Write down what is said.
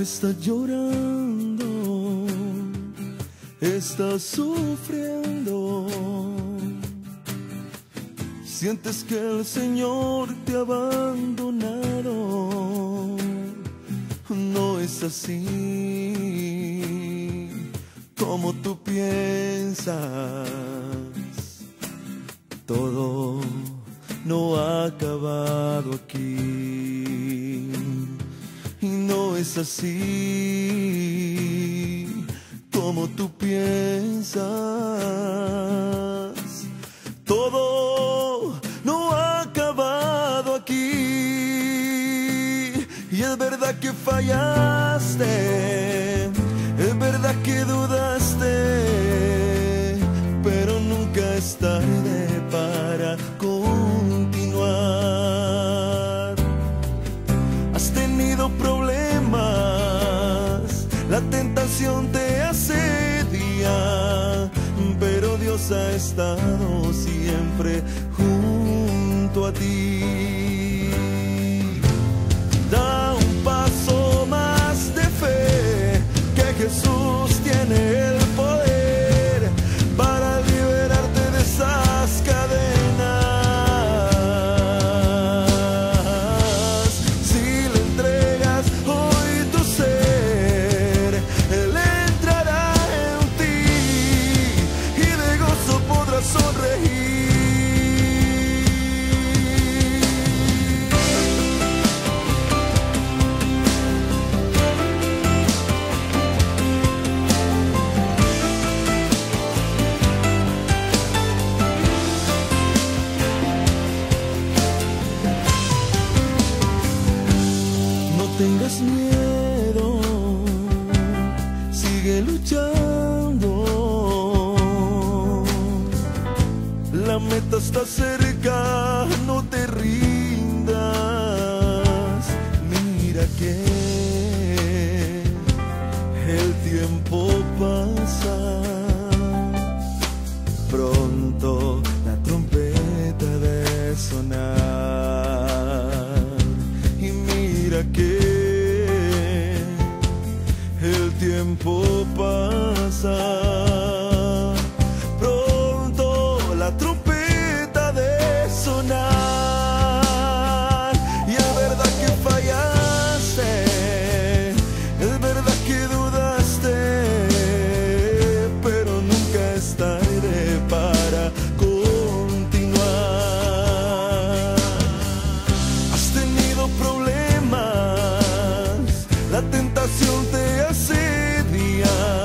Estás llorando, estás sufriendo. Sientes que el Señor te ha abandonado. No es así como tú piensas. Todo no ha acabado aquí. Es así como tú piensas. Todo no ha acabado aquí. Y es verdad que fallaste. Tentación te asedia, pero Dios ha estado siempre junto a ti. Tengas miedo, sigue luchando. La meta está cerca, no te rindas. Mira que el tiempo pasa. tiempo pasa. ante ese día.